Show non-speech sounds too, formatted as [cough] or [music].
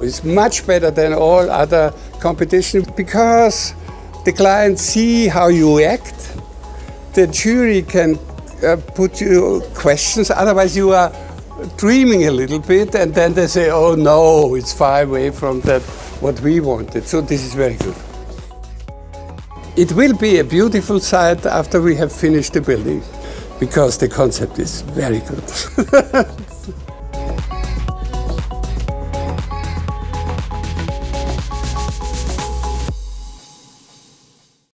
It's much better than all other competition because the clients see how you act. The jury can uh, put you questions, otherwise you are dreaming a little bit and then they say, oh no, it's far away from that what we wanted. So this is very good. It will be a beautiful site after we have finished the building because the concept is very good. [laughs]